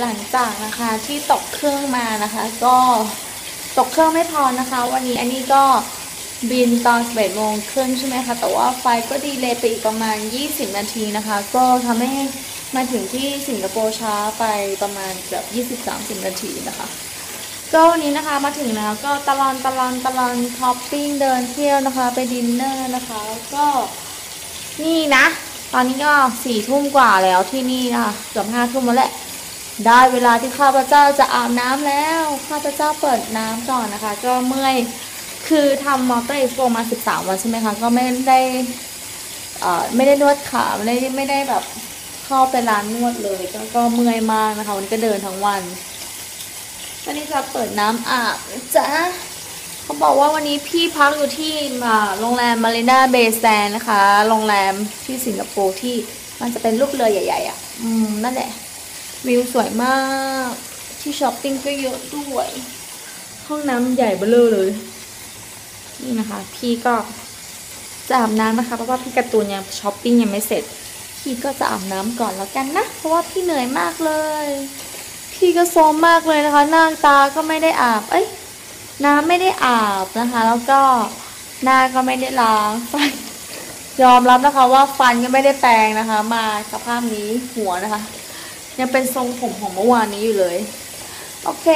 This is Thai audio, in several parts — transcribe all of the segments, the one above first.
หลังจากนะคะที่ตกเครื่องมานะคะ ก็ตกเครื่องไม่พอนะคะ วันนี้อันนี้ก็บินตอน11โมงครึ่งใช่ไหมคะ แต่ว่า flight ก็ delay ไปอีกประมาณ 20 นาทีนะคะ ก็ทำให้มาถึงที่สิงคโปร์ช้าไปประมาณเกือบ20-30 นาทีนะคะ ก็วันนี้นะคะมาถึงแล้วก็ตะลอนตะลอนตะลอนท็อปปิ้งเดินเที่ยวนะคะ ไปดินเนอร์นะคะ ก็นี่นะ ตอนนี้ก็สี่ทุ่มกว่าแล้วที่นี่นะคะเกือบห้าทุ่มแล้วแหละ ได้เวลาที่ข้าพเจ้าจะอาบน้ำแล้ว ข้าพเจ้าเปิดน้ำก่อนนะคะ ก็เมื่อย คือทำมอเตอร์เอ็กซ์โปมา 13 วันใช่ไหมคะ ก็ไม่ได้อ่อไม่ได้นวดขาไม่ได้ไม่ได้แบบเข้าไปร้านนวดเลยก็ก็เมื่อยมากนะคะ วันนี้ก็เดินทั้งวัน วันนี้จะเปิดน้ำอาบจ๊ะเขาบอกว่าวันนี้พี่พักอยู่ที่อ่าโรงแรม Marina Bay Sands นะคะ โรงแรมที่สิงคโปร์ที่มันจะเป็นรูปเรือใหญ่ ๆอะ อืมนั่นแหละ วิวสวยมาก ที่ช้อปปิ้งก็เยอะด้วย ห้องน้ำใหญ่เบ้อเลย นี่นะคะ พี่ก็จะอาบน้ำนะคะ เพราะว่าพี่การ์ตูนยังช้อปปิ้งยังไม่เสร็จ พี่ก็จะอาบน้ำก่อนแล้วกันนะ เพราะว่าพี่เหนื่อยมากเลย พี่ก็โทรมมากเลยนะคะ หน้าตาก็ไม่ได้อาบ เอ้ย น้ำไม่ได้อาบนะคะ แล้วก็หน้าก็ไม่ได้ล้างฟันยอมรับนะคะว่าฟันก็ไม่ได้แปรงนะคะ มาสภาพนี้หัวนะคะ ยังเป็นทรงผมของเมื่อวานนี้อยู่เลย โอเค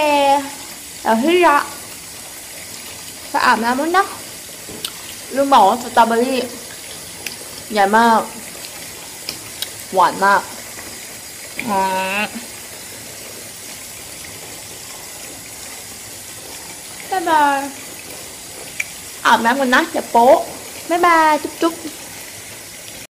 เดี๋ยวที่ระจะอาบน้ำแล้วนะลืมบอกว่าสตรอเบอรี่ใหญ่มาก หวานมากอืมบ๊ายบายอาบน้ำก่อนนะอย่าโป๊ะบ๊ายบาย จุ๊บจุ๊บ